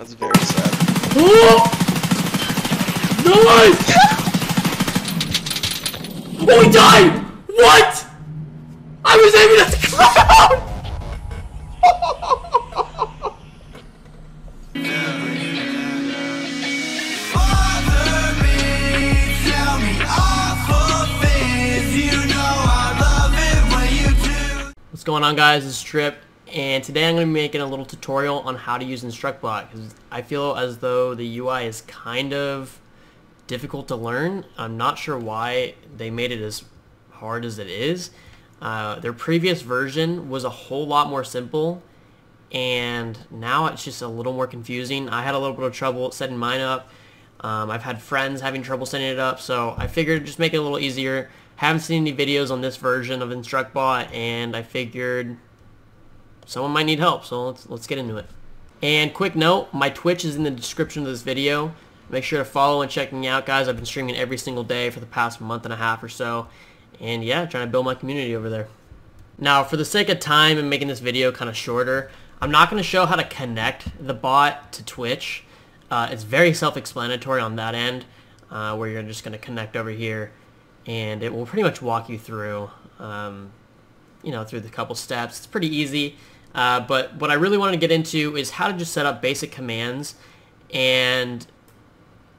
That's very sad. nice! oh, he died! What? I was aiming at the ground! Bother me, tell me awful things. You know I love it when you do. What's going on guys, it's Trip, and today I'm going to be making a little tutorial on how to use InstructBot, because I feel as though the UI is kind of difficult to learn. I'm not sure why they made it as hard as it is. Uh, their previous version was a whole lot more simple, and now it's just a little more confusing. I had a little bit of trouble setting mine up. Um, I've had friends having trouble setting it up, so I figured just make it a little easier. Haven't seen any videos on this version of InstructBot, and I figured someone might need help, so let's, let's get into it. And quick note, my Twitch is in the description of this video. Make sure to follow and check me out, guys. I've been streaming every single day for the past month and a half or so. And yeah, trying to build my community over there. Now, for the sake of time and making this video kind of shorter, I'm not going to show how to connect the bot to Twitch. Uh, it's very self-explanatory on that end, uh, where you're just going to connect over here, and it will pretty much walk you through, um, you know, through the couple steps. It's pretty easy, uh, but what I really want to get into is how to just set up basic commands and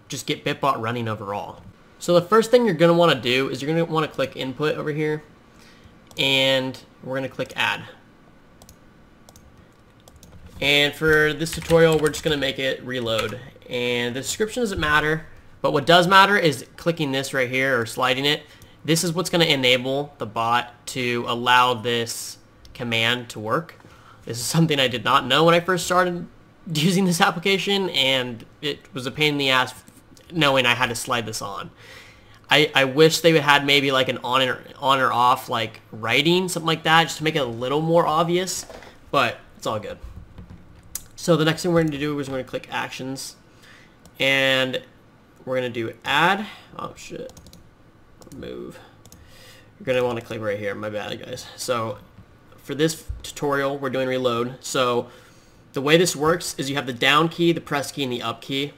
just get Bitbot running overall. So the first thing you're going to want to do is you're going to want to click Input over here, and we're going to click Add. And for this tutorial, we're just going to make it reload. And the description doesn't matter, but what does matter is clicking this right here or sliding it. This is what's going to enable the bot to allow this command to work. This is something I did not know when I first started using this application, and it was a pain in the ass knowing I had to slide this on. I, I wish they would had maybe like an on or, on or off like writing, something like that, just to make it a little more obvious, but it's all good. So the next thing we're going to do is we're going to click Actions, and we're going to do Add. Oh shit. Move. You're going to want to click right here. My bad, guys. So for this tutorial, we're doing Reload. So the way this works is you have the down key, the press key, and the up key.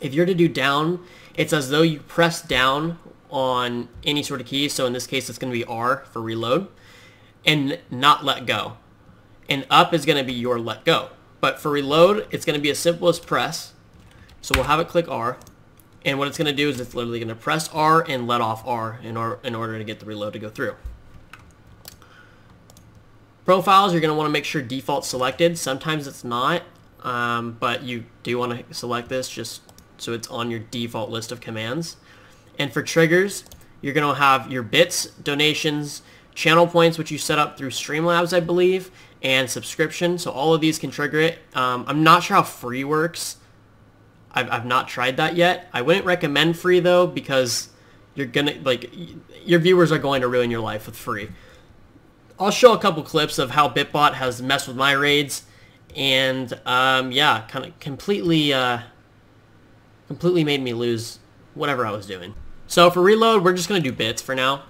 If you're to do down, it's as though you press down on any sort of key. So in this case, it's going to be R for reload and not let go. And up is going to be your let go. But for reload, it's going to be as simple as press. So we'll have it click R. And what it's going to do is it's literally going to press R and let off R in, or, in order to get the reload to go through. Profiles, you're going to want to make sure default selected. Sometimes it's not, um, but you do want to select this just so it's on your default list of commands. And for triggers, you're going to have your bits, donations, channel points, which you set up through Streamlabs, I believe, and subscription. So all of these can trigger it. Um, I'm not sure how free works. I've, I've not tried that yet. I wouldn't recommend free though because you're gonna like your viewers are going to ruin your life with free. I'll show a couple clips of how Bitbot has messed with my raids, and um, yeah, kind of completely, uh, completely made me lose whatever I was doing. So for reload, we're just gonna do bits for now,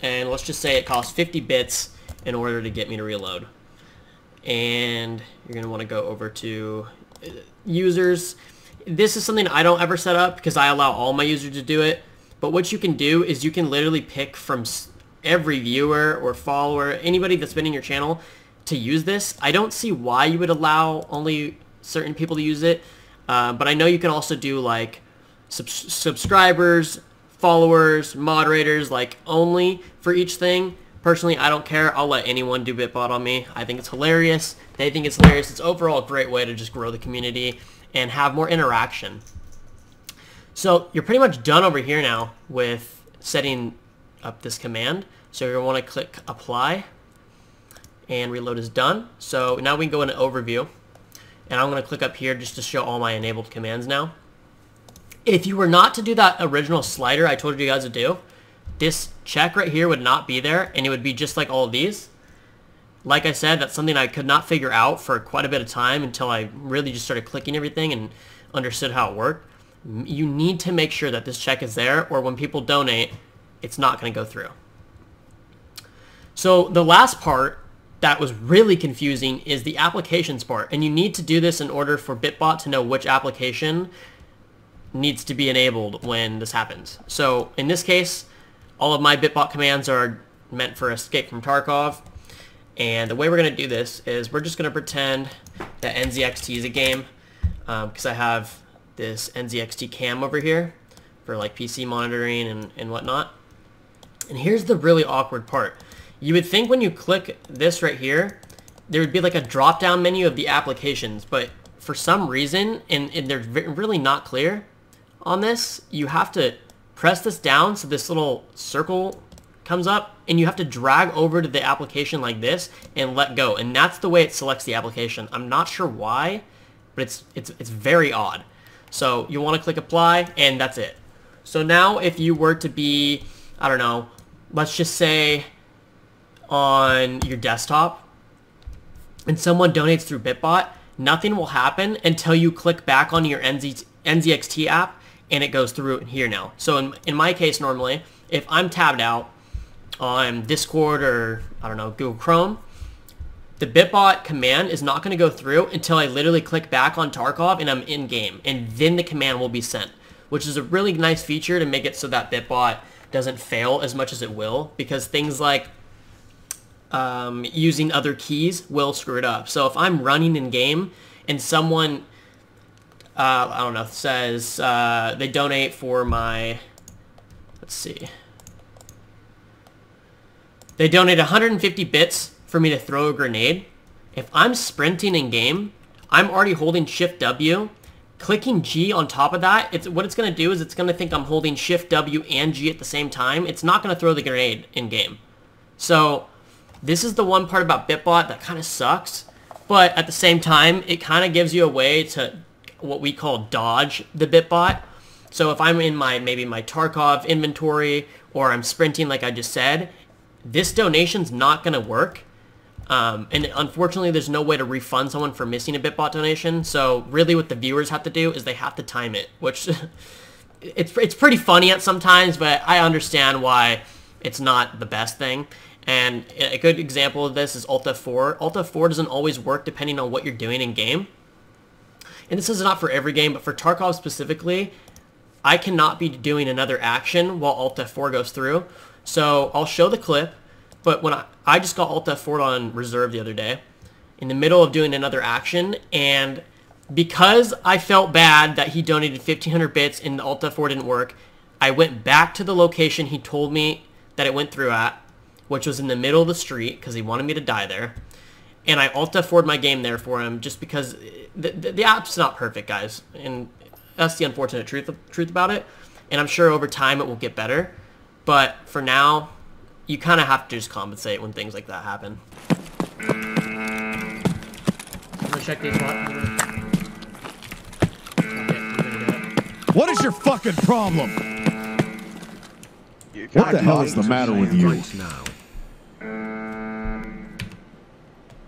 and let's just say it costs 50 bits in order to get me to reload. And you're gonna want to go over to uh, users. This is something I don't ever set up because I allow all my users to do it. But what you can do is you can literally pick from every viewer or follower, anybody that's been in your channel to use this. I don't see why you would allow only certain people to use it. Uh, but I know you can also do like sub subscribers, followers, moderators, like only for each thing. Personally, I don't care. I'll let anyone do Bitbot on me. I think it's hilarious. They think it's hilarious. It's overall a great way to just grow the community and have more interaction. So you're pretty much done over here now with setting up this command. So you're going to want to click apply and reload is done. So now we can go into overview and I'm going to click up here just to show all my enabled commands now. If you were not to do that original slider I told you guys to do, this check right here would not be there and it would be just like all these. Like I said, that's something I could not figure out for quite a bit of time until I really just started clicking everything and understood how it worked. You need to make sure that this check is there or when people donate, it's not going to go through. So the last part that was really confusing is the applications part. And you need to do this in order for Bitbot to know which application needs to be enabled when this happens. So in this case, all of my Bitbot commands are meant for Escape from Tarkov. And the way we're going to do this is we're just going to pretend that NZXT is a game um, because I have this NZXT cam over here for like PC monitoring and, and whatnot. And here's the really awkward part. You would think when you click this right here, there would be like a drop-down menu of the applications, but for some reason, and, and they're really not clear on this, you have to press this down so this little circle comes up and you have to drag over to the application like this and let go. And that's the way it selects the application. I'm not sure why, but it's, it's, it's very odd. So you want to click apply and that's it. So now if you were to be, I don't know, let's just say on your desktop and someone donates through Bitbot, nothing will happen until you click back on your NZ, NZXT app and it goes through here now. So in, in my case normally, if I'm tabbed out on Discord or, I don't know, Google Chrome, the Bitbot command is not going to go through until I literally click back on Tarkov and I'm in game. And then the command will be sent, which is a really nice feature to make it so that Bitbot doesn't fail as much as it will because things like um, using other keys will screw it up. So if I'm running in game and someone, uh, I don't know, says uh, they donate for my, let's see, they donate 150 bits for me to throw a grenade. If I'm sprinting in game, I'm already holding Shift W. Clicking G on top of that, it's what it's going to do is it's going to think I'm holding Shift W and G at the same time. It's not going to throw the grenade in game. So this is the one part about Bitbot that kind of sucks. But at the same time, it kind of gives you a way to what we call dodge the Bitbot. So if I'm in my maybe my Tarkov inventory or I'm sprinting like I just said, this donation's not going to work. Um, and unfortunately, there's no way to refund someone for missing a Bitbot donation. So really what the viewers have to do is they have to time it, which it's, it's pretty funny at sometimes, but I understand why it's not the best thing. And a good example of this is Alt F4. Alt F4 doesn't always work depending on what you're doing in game. And this is not for every game, but for Tarkov specifically, I cannot be doing another action while Alt F4 goes through. So I'll show the clip, but when I, I just got Alt F4 on reserve the other day, in the middle of doing another action, and because I felt bad that he donated 1500 bits and the Alt F4 didn't work, I went back to the location he told me that it went through at, which was in the middle of the street because he wanted me to die there. And I Alt F4'd my game there for him just because the, the, the app's not perfect, guys. And that's the unfortunate truth, truth about it. And I'm sure over time it will get better. But for now, you kind of have to just compensate when things like that happen. I'm gonna check these out. What is your fucking problem? You What the hell is the matter with you?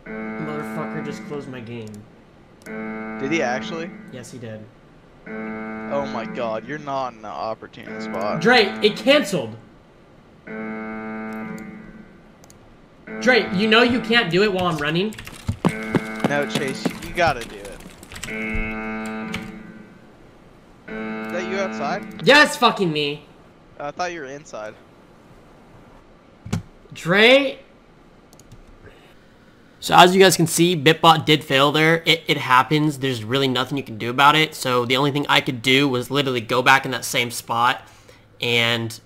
Motherfucker just closed my game. Did he actually? Yes, he did. Oh my god, you're not in an opportune spot. Dre, it canceled. Dre, you know you can't do it while I'm running? No, Chase, you gotta do it. Is that you outside? Yes, fucking me. I thought you were inside. Dre. So as you guys can see, Bitbot did fail there. It, it happens. There's really nothing you can do about it. So the only thing I could do was literally go back in that same spot and,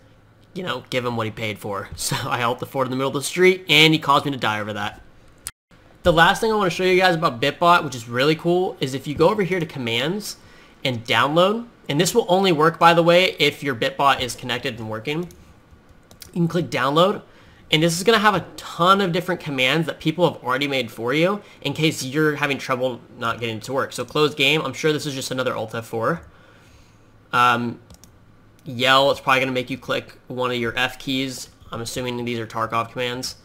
you know, give him what he paid for. So I held the fort in the middle of the street and he caused me to die over that. The last thing I want to show you guys about Bitbot, which is really cool, is if you go over here to commands and download, and this will only work, by the way, if your Bitbot is connected and working. You can click download, and this is going to have a ton of different commands that people have already made for you in case you're having trouble not getting it to work. So close game, I'm sure this is just another Alt F4. Um, yell, it's probably going to make you click one of your F keys. I'm assuming these are Tarkov commands.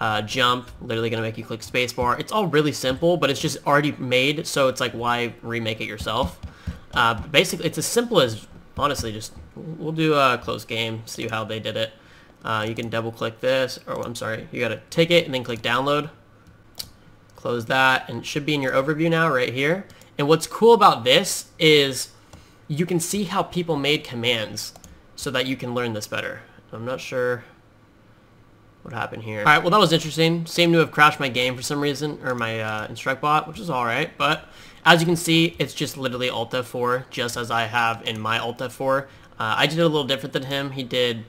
Uh, jump, literally going to make you click spacebar. It's all really simple, but it's just already made, so it's like, why remake it yourself? Uh, basically, it's as simple as, honestly, just, we'll do a close game, see how they did it. Uh, you can double click this, or I'm sorry, you gotta take it and then click download. Close that, and it should be in your overview now right here. And what's cool about this is you can see how people made commands so that you can learn this better. I'm not sure what happened here. All right, well that was interesting. Seemed to have crashed my game for some reason, or my uh, instruct bot, which is all right. But as you can see, it's just literally Alt F4, just as I have in my Alt F4. Uh, I did it a little different than him. He did,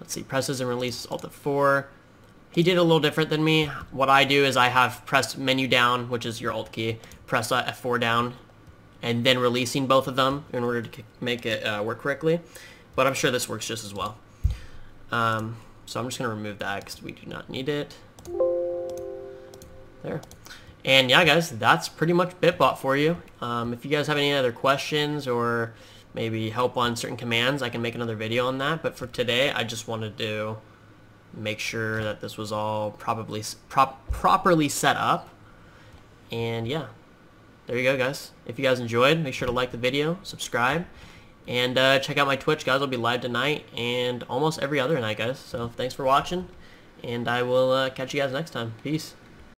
let's see, presses and releases Alt F4. He did a little different than me. What I do is I have pressed menu down, which is your Alt key, press uh, F4 down, and then releasing both of them in order to make it uh, work correctly. But I'm sure this works just as well. Um, so I'm just going to remove that because we do not need it. There. And yeah, guys, that's pretty much Bitbot for you. Um, if you guys have any other questions or maybe help on certain commands, I can make another video on that. But for today, I just wanted to make sure that this was all probably prop properly set up. And yeah, there you go, guys. If you guys enjoyed, make sure to like the video, subscribe, and uh, check out my Twitch, guys. I'll be live tonight and almost every other night, guys. So thanks for watching, and I will uh, catch you guys next time. Peace.